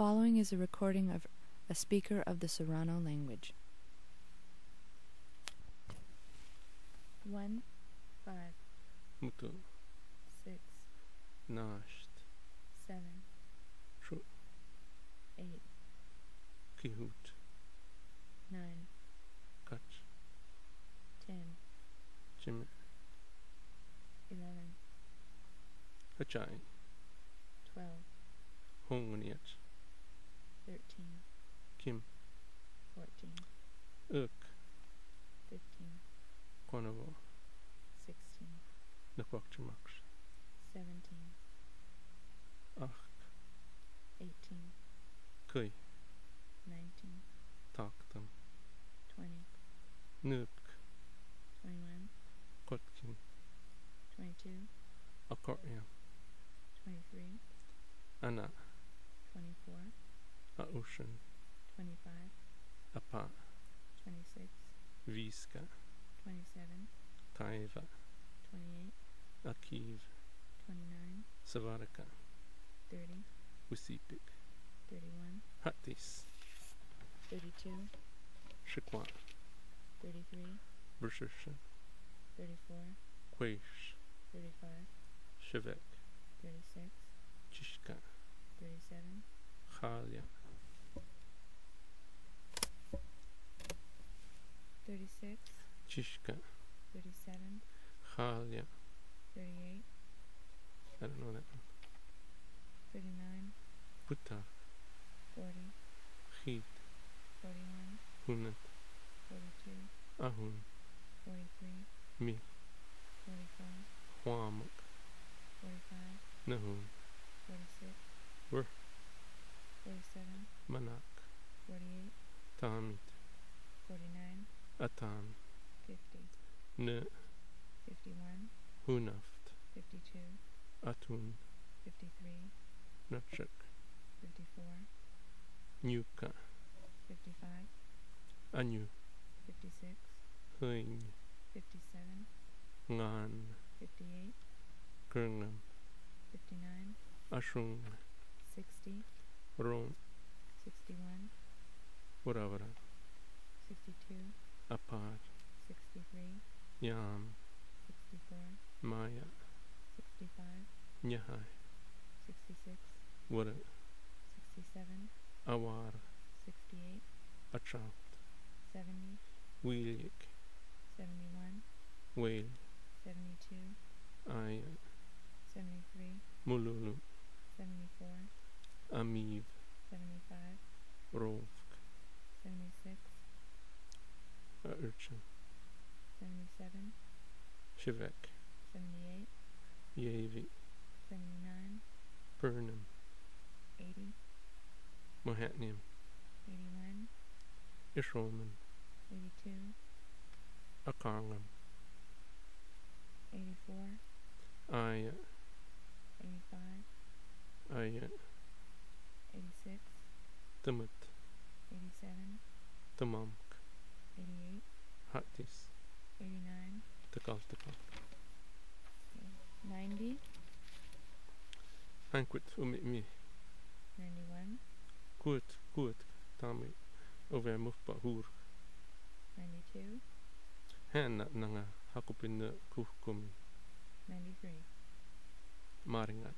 following is a recording of a speaker of the Serrano language. One, five, Mutu, six, Nasht, seven, Shu, eight, Kihut, nine, Kach, ten, Jim, eleven, Hachai, twelve, Hongoniach, thirteen, Kim, fourteen, Uk, fifteen, Quanavo, sixteen, Nakwakchamax, seventeen, Ach, eighteen, Kui, nineteen, Taktam, twenty, Nuk, twenty-one, Kotkin, twenty-two, Akorya, twenty-three, Anna, twenty-four, Aushan, twenty-five, Apa, twenty-six, Viska, twenty-seven, Taiva, twenty-eight, Akiv, twenty-nine, Savaraka, thirty, Usipik, thirty-one, Hatis, thirty-two, Shikwa, thirty-three, Bershusha, thirty-four, Quaish, thirty-five, Shivek, thirty-six, Chishka, thirty-seven, Khalya, thirty-six, Chishka, thirty-seven, Khalya, thirty-eight, I don't know that one. 39. Puta, forty, Chid, forty-one, Hunat, forty-two, Ahun, forty-three, Mi, forty-four, Huamak, forty-five, Nahun, forty-six, Wur. forty-seven, Manak, forty-eight, Tamit, forty-nine, Atan. Um, 50. Ne. 51. Hunaft. 52. Atun. 53. Natschek. 54. Nyuka. 55. Anu. 56. Huing. 57. Ngan. 58. Kurnam. 59. Ashung. 60. Ron. 61. Varavara. 62 apart. 63. Yam. Um, 64. Maya. 65. Nyahai. 66. Vara. 67. Awar. 68. Atrapt. 70. Wheelik. 71. Whale. 72. Aya. 73. Mululu. 74. Amiv. 75. Rovk. 76 urchin. 77. Shivak. 78. Yavi. 79. Burnham. 80. Mahatniam. 81. Isholman. 82. Akarlam. 84. Aya. 85. Aya. 86. Tamat. 87. Tamam. 88, Hot this. 89, Take off, take off. 90, Banquet, omit me. 91, Kurt, Kurt, Tami, over Mufpa, Hur. 92, Hanna, Nanga, Hakupin, Kuhkumi, 93. Maringat.